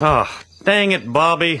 Ah, dang it, Bobby.